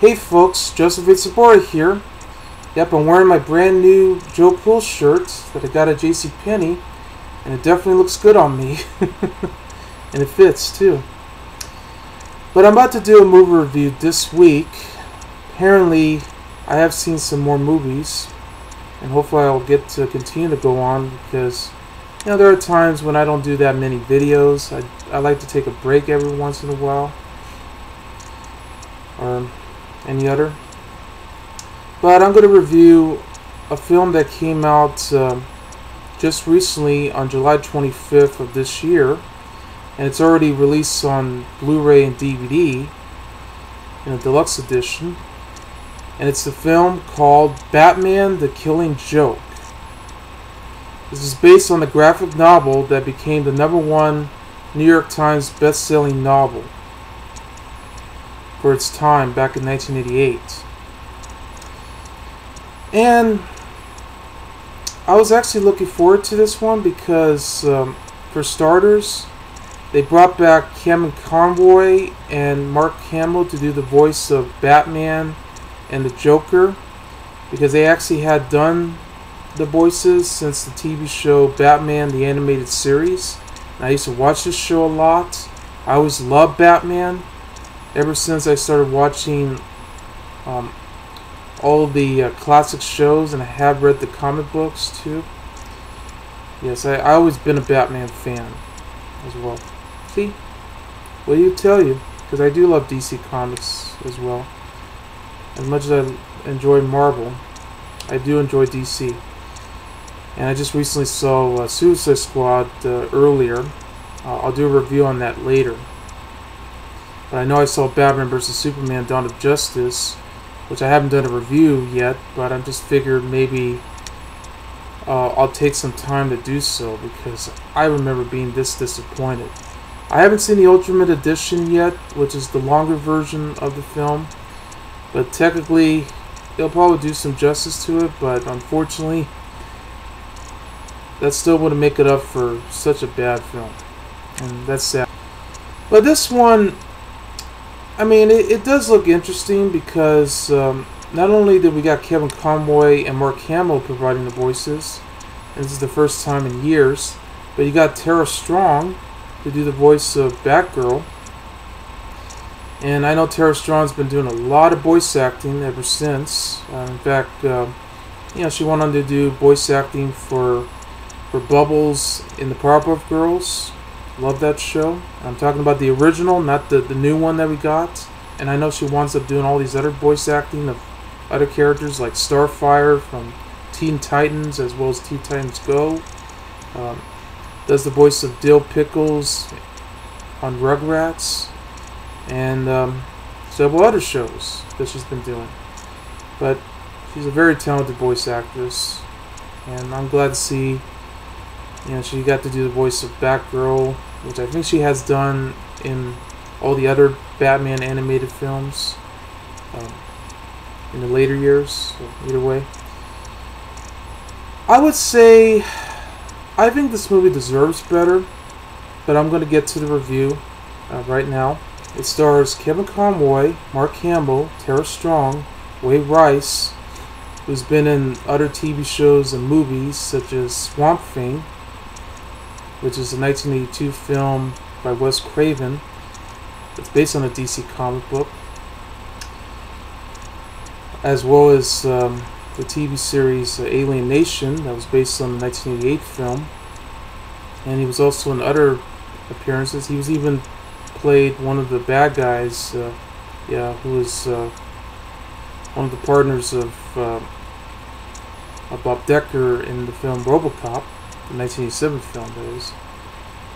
Hey folks, Joseph A. Sobora here. Yep, I'm wearing my brand new JoeCool shirt that I got at JCPenney, and it definitely looks good on me. and it fits too. But I'm about to do a movie review this week. Apparently, I have seen some more movies, and hopefully I'll get to continue to go on because you know there are times when I don't do that many videos. I, I like to take a break every once in a while. Or any other. But I'm going to review a film that came out uh, just recently on July 25th of this year. And it's already released on Blu-ray and DVD in a deluxe edition. And it's a film called Batman the Killing Joke. This is based on the graphic novel that became the number one New York Times best-selling novel for its time back in 1988. And I was actually looking forward to this one because, um, for starters, they brought back Kevin Conroy and Mark Hamill to do the voice of Batman and the Joker because they actually had done the voices since the TV show Batman the Animated Series. And I used to watch this show a lot. I always loved Batman ever since I started watching um, all the uh, classic shows, and I have read the comic books too. Yes, I, I always been a Batman fan as well. See, what do you tell you? Because I do love DC Comics as well. As much as I enjoy Marvel, I do enjoy DC. And I just recently saw uh, Suicide Squad uh, earlier. Uh, I'll do a review on that later. But I know I saw Batman vs. Superman Dawn of Justice which I haven't done a review yet, but I'm just figured maybe uh, I'll take some time to do so because I remember being this disappointed. I haven't seen the Ultimate Edition yet, which is the longer version of the film, but technically it'll probably do some justice to it, but unfortunately that still wouldn't make it up for such a bad film, and that's sad. But this one I mean, it, it does look interesting because um, not only did we got Kevin Conroy and Mark Hamill providing the voices, and this is the first time in years, but you got Tara Strong to do the voice of Batgirl. And I know Tara Strong's been doing a lot of voice acting ever since. Uh, in fact, uh, you know, she went on to do voice acting for for Bubbles in the Powerpuff Girls Love that show. I'm talking about the original, not the, the new one that we got. And I know she winds up doing all these other voice acting of other characters like Starfire from Teen Titans as well as Teen Titans Go. Um, does the voice of Dill Pickles on Rugrats. And um, several other shows that she's been doing. But she's a very talented voice actress. And I'm glad to see you know, she got to do the voice of Batgirl which I think she has done in all the other Batman animated films um, in the later years. So either way, I would say I think this movie deserves better, but I'm going to get to the review uh, right now. It stars Kevin Conroy, Mark Campbell, Tara Strong, Ray Wise, who's been in other TV shows and movies such as Swamp Thing, which is a 1982 film by Wes Craven. It's based on a DC comic book, as well as um, the TV series uh, Alien Nation that was based on the 1988 film. And he was also in other appearances. He was even played one of the bad guys, uh, yeah, who was uh, one of the partners of, uh, of Boddicker in the film RoboCop the 1987 film, that is.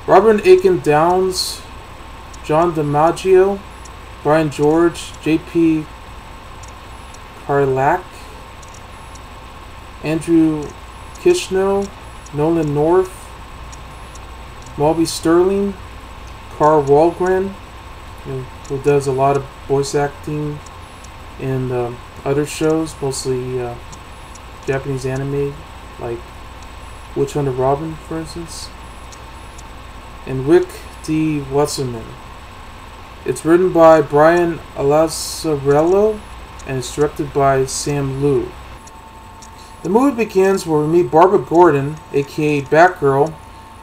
Robert Atkin Downes, John DiMaggio, Brian George, J.P. Karliak, Andrew Kishino, Nolan North, Mulby Sterling, Kari Wahlgren, who does a lot of voice acting in uh, other shows, mostly uh, Japanese anime, like Witch Hunter Robin, for instance. And Rick D. Wasserman. It's written by Brian Azzarello and is directed by Sam Liu. The movie begins where we meet Barbara Gordon, aka Batgirl,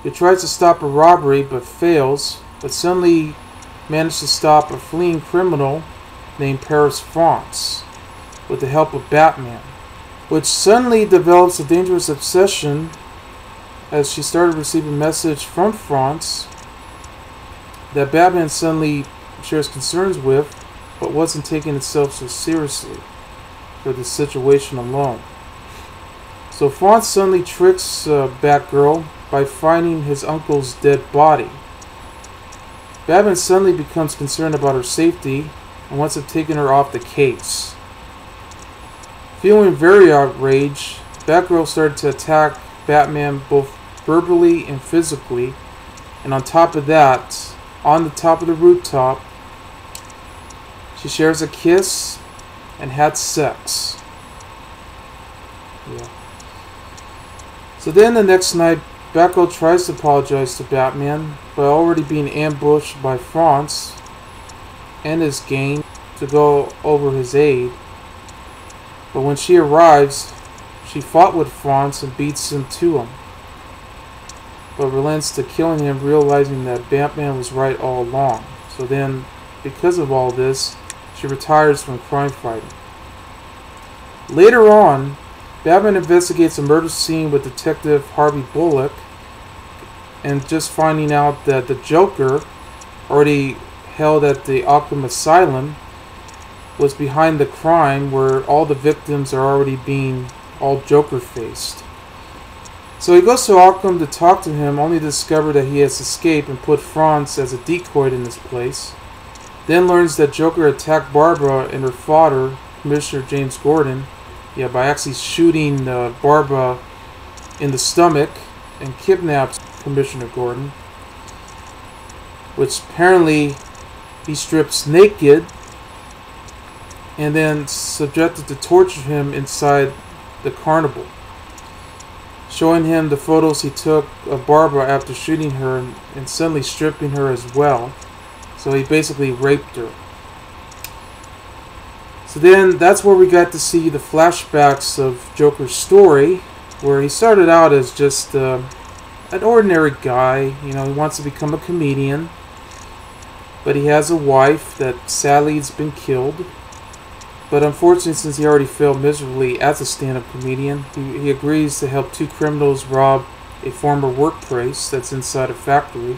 who tries to stop a robbery but fails, but suddenly manages to stop a fleeing criminal named Paris Franz with the help of Batman, which suddenly develops a dangerous obsession as she started receiving message from Franz that Batman suddenly shares concerns with, but wasn't taking itself so seriously for the situation alone. So Franz suddenly tricks uh, Batgirl by finding his uncle's dead body. Batman suddenly becomes concerned about her safety and wants to take her off the case. Feeling very outraged, Batgirl started to attack Batman both verbally and physically, and on top of that, on the top of the rooftop, she shares a kiss and had sex. Yeah. So then the next night, Batgirl tries to apologize to Batman by already being ambushed by Franz and his gang to go over his aid. But when she arrives, she fought with Franz and beats him to him. But relents to killing him, realizing that Batman was right all along. So then, because of all this, she retires from crime fighting. Later on, Batman investigates a murder scene with Detective Harvey Bullock, and just finding out that the Joker, already held at the Arkham Asylum, was behind the crime where all the victims are already being all Joker faced. So he goes to Arkham to talk to him, only to discover that he has escaped and put Franz as a decoy in this place. Then learns that Joker attacked Barbara and her father, Commissioner James Gordon, yeah, by actually shooting uh, Barbara in the stomach and kidnaps Commissioner Gordon, which apparently he strips naked and then subjected to torture him inside the carnival, showing him the photos he took of Barbara after shooting her and, suddenly stripping her as well. So he basically raped her. So then that's where we got to see the flashbacks of Joker's story, where he started out as just uh, an ordinary guy. You know, he wants to become a comedian, but he has a wife that sadly has been killed. But unfortunately, since he already failed miserably as a stand-up comedian, he, he agrees to help two criminals rob a former workplace that's inside a factory.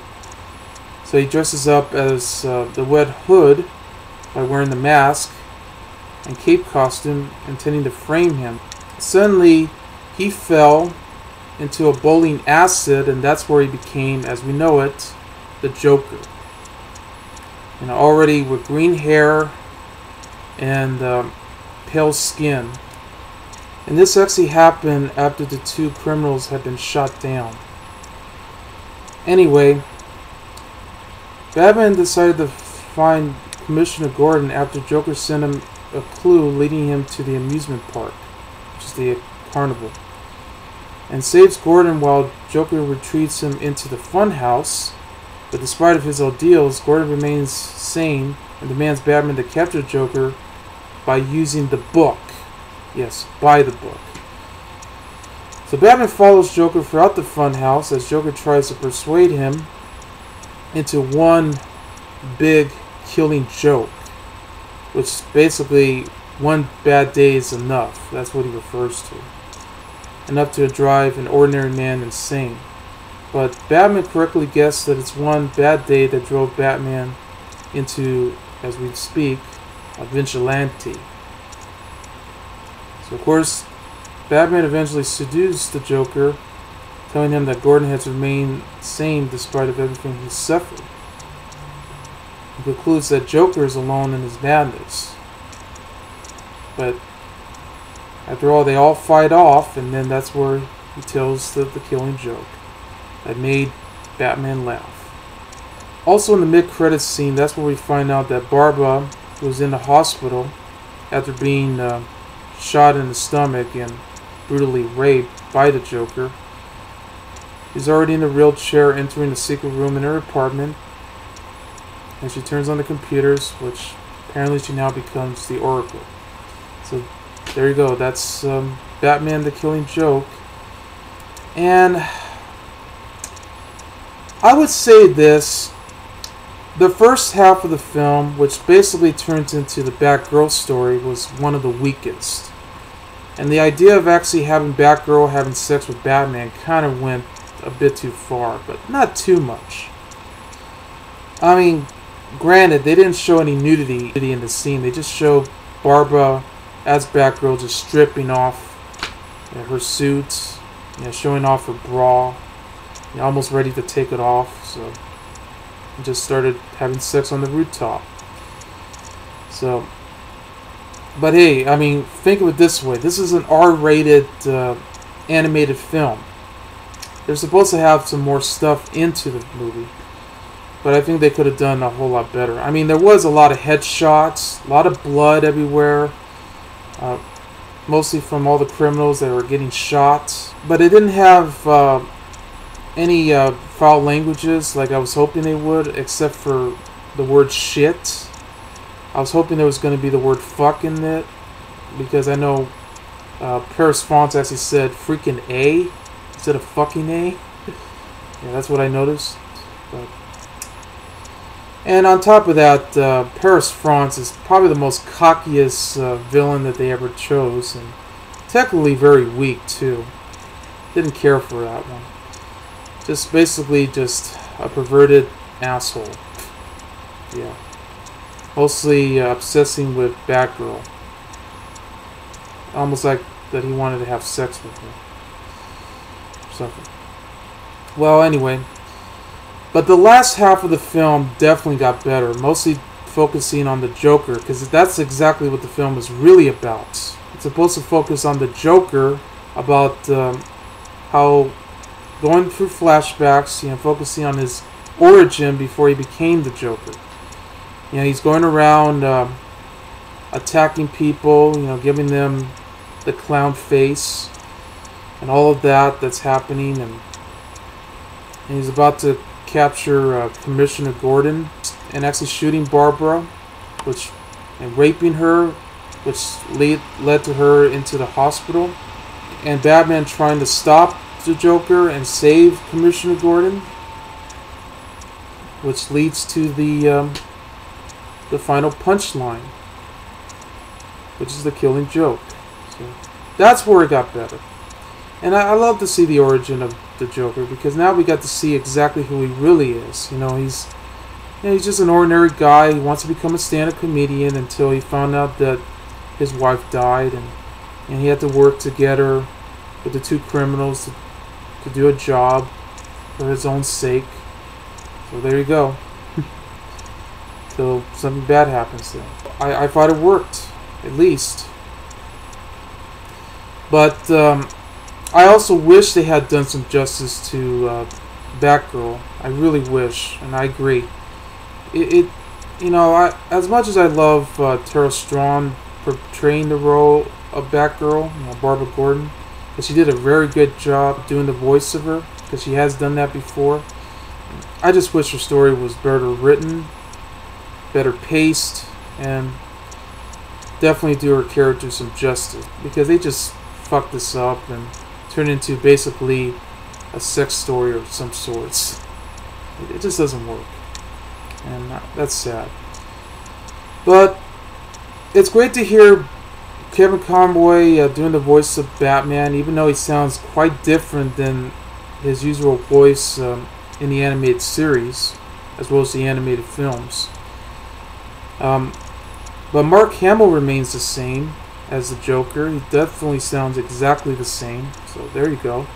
So he dresses up as uh, the Red Hood by wearing the mask and cape costume intending to frame him. Suddenly, he fell into a bowling acid, and that's where he became, as we know it, the Joker. And already with green hair and um, pale skin. And this actually happened after the two criminals had been shot down. Anyway, Batman decided to find Commissioner Gordon after Joker sent him a clue leading him to the amusement park, which is the carnival, and saves Gordon while Joker retreats him into the funhouse. But despite of his ordeals, Gordon remains sane and demands Batman to capture Joker by using the book. Yes, by the book. So Batman follows Joker throughout the funhouse as Joker tries to persuade him into one big killing joke which is basically one bad day is enough. That's what he refers to. Enough to drive an ordinary man insane. But Batman correctly guessed that it's one bad day that drove Batman into, as we speak, a vigilante. So, of course, Batman eventually seduced the Joker, telling him that Gordon has remained sane despite of everything he's suffered. He concludes that Joker is alone in his madness. But after all, they all fight off, and then that's where he tells the, the killing joke that made Batman laugh. Also in the mid-credits scene, that's where we find out that Barbara was in the hospital after being uh, shot in the stomach and brutally raped by the Joker. He's already in the wheelchair entering the secret room in her apartment and she turns on the computers, which apparently she now becomes the Oracle. So there you go. That's um, Batman: The Killing Joke, and I would say this. The first half of the film, which basically turns into the Batgirl story, was one of the weakest. And the idea of actually having Batgirl having sex with Batman kind of went a bit too far, but not too much. I mean, granted, they didn't show any nudity in the scene. They just show Barbara as Batgirl just stripping off you know, her suit, you know, showing off her bra, you know, almost ready to take it off. So, just started having sex on the rooftop. So, but hey, I mean, think of it this way: this is an R-rated uh, animated film. They're supposed to have some more stuff into the movie, but I think they could have done a whole lot better. I mean, there was a lot of headshots, a lot of blood everywhere, uh, mostly from all the criminals that were getting shot, but it didn't have uh, any uh, foul languages like I was hoping they would, except for the word shit. I was hoping there was going to be the word fuck in it, because I know uh, Paris Franz actually said freaking A instead of fucking A. yeah, that's what I noticed. But. And on top of that, uh, Paris Franz is probably the most cockiest uh, villain that they ever chose, and technically very weak too. Didn't care for that one. Just basically just a perverted asshole. Yeah. Mostly uh, obsessing with Batgirl. Almost like that he wanted to have sex with her something. Well, anyway. But the last half of the film definitely got better, mostly focusing on the Joker, because that's exactly what the film is really about. It's supposed to focus on the Joker, about um, how going through flashbacks, you know, focusing on his origin before he became the Joker. You know, he's going around um, attacking people, you know, giving them the clown face, and all of that that's happening and, and he's about to capture uh, Commissioner Gordon and actually shooting Barbara which and raping her which lead, led to her into the hospital and Batman trying to stop the Joker and save Commissioner Gordon which leads to the um, the final punchline which is the killing joke so that's where it got better and I, I, love to see the origin of the Joker because now we got to see exactly who he really is. You know, he's you know, he's just an ordinary guy. He wants to become a stand-up comedian until he found out that his wife died, and and he had to work together with the two criminals to, to do a job for his own sake. So there you go. Till something bad happens to him. I, I thought it worked, at least. But um, I also wish they had done some justice to uh, Batgirl. I really wish, and I agree. It, it you know, I, as much as I love uh, Tara Strong portraying the role of Batgirl, you know, Barbara Gordon, she did a very good job doing the voice of her, because she has done that before. I just wish her story was better written, better paced, and definitely do her character some justice, because they just fucked this up and turn into basically a sex story of some sorts. It, just doesn't work. And uh, that's sad. But it's great to hear Kevin Conroy uh, doing the voice of Batman, even though he sounds quite different than his usual voice um, in the animated series, as well as the animated films. Um, but Mark Hamill remains the same, as the Joker. He definitely sounds exactly the same. So there you go.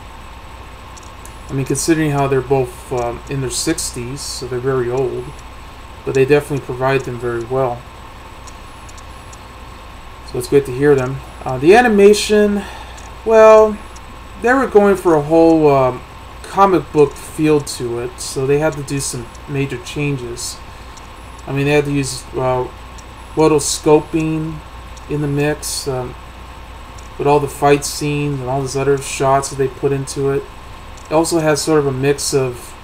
I mean, considering how they're both um, in their 60s, so they're very old. But they definitely provide them very well. So it's good to hear them. Uh, the animation, well, they were going for a whole um, comic book feel to it, so they had to do some major changes. I mean, they had to use uh, rotoscoping in the mix um, with all the fight scenes and all these other shots that they put into it. It also has sort of a mix of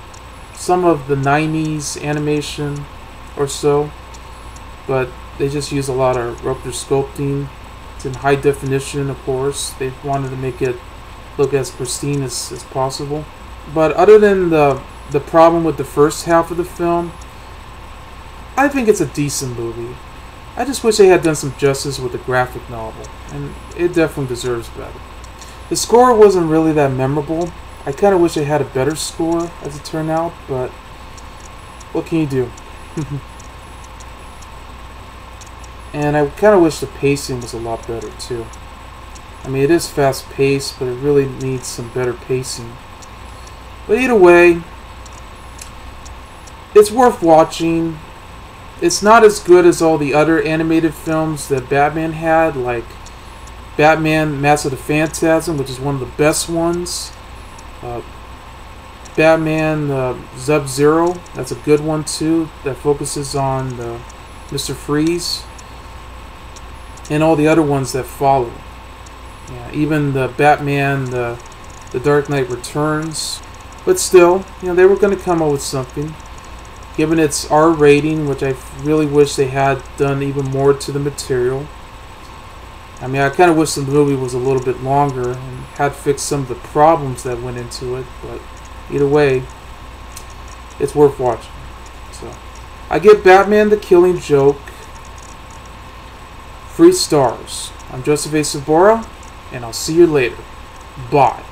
some of the 90s animation or so, but they just use a lot of rotoscoping It's in high definition, of course. They wanted to make it look as pristine as, as possible. But other than the the problem with the first half of the film, I think it's a decent movie. I just wish they had done some justice with the graphic novel, and it definitely deserves better. The score wasn't really that memorable. I kind of wish they had a better score as it turned out, but what can you do? and I kind of wish the pacing was a lot better too. I mean, it is fast paced, but it really needs some better pacing. But either way, it's worth watching. It's not as good as all the other animated films that Batman had, like Batman Mask of the Phantasm, which is one of the best ones. Uh, Batman uh, Sub Zero, that's a good one too, that focuses on uh, Mr. Freeze. And all the other ones that follow. Yeah, even the Batman, the, the Dark Knight Returns. But still, you know, they were going to come up with something. Given its R rating, which I really wish they had done even more to the material. I mean, I kind of wish the movie was a little bit longer and had fixed some of the problems that went into it, but either way, it's worth watching. So, I give Batman the Killing Joke three stars. I'm Joseph A. Sobora, and I'll see you later. Bye.